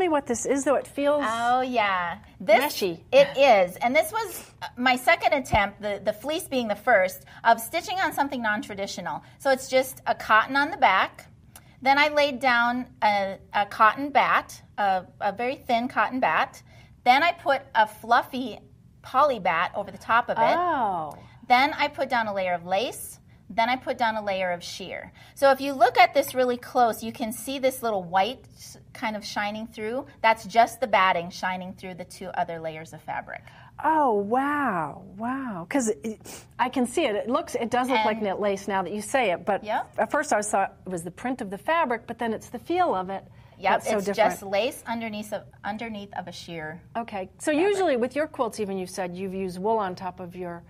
me what this is, though. It feels. Oh yeah, this Meshy. it is, and this was uh, my second attempt. The the fleece being the first of stitching on something non-traditional. So it's just a cotton on the back. Then I laid down a, a cotton bat, a, a very thin cotton bat. Then I put a fluffy poly bat over the top of it. oh. Then I put down a layer of lace. Then I put down a layer of sheer. So if you look at this really close, you can see this little white kind of shining through. That's just the batting shining through the two other layers of fabric. Oh wow, wow! Because I can see it. It looks, it does look like knit lace now that you say it. But Yep. at first I thought it was the print of the fabric, but then it's the feel of it. Yep, that's so it's different. just lace underneath of underneath of a sheer. Okay, so usually with your quilts, even you said you've used wool on top of your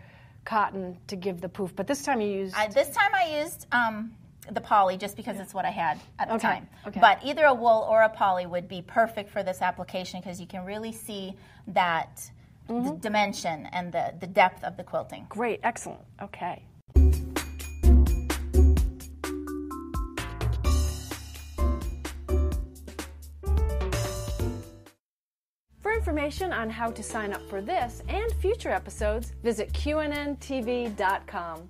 cotton to give the poof, but this time you used. I, this time I used um, the poly just because it's what I had at the Okay, time. okay. But either a wool or a poly would be perfect for this application because you can really see that Mm-hmm. d- dimension and the, the depth of the quilting. Great, excellent. Okay. Information on how to sign up for this and future episodes, visit qnntv.com.